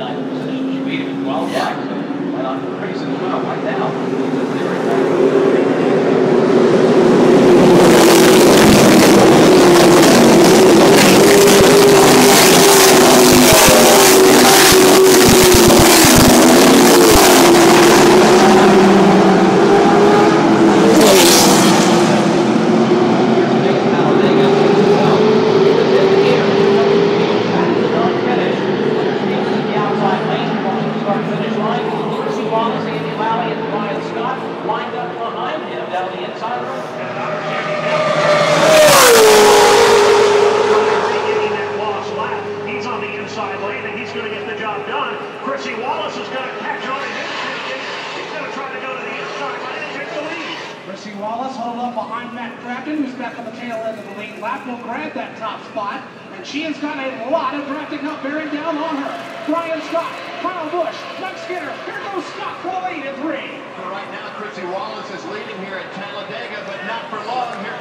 ninth position. She him in qualifying, Yeah. so to the race as well. Wallace huddled up behind Matt Crafton, who's back on the tail end of the lead lap, will grab that top spot, and she has got a lot of drafting help bearing down on her. Brian Scott, Kyle Busch, Doug Skinner, here goes Scott for the lead in three. For right now, Chrissy Wallace is leading here at Talladega, but not for long. Here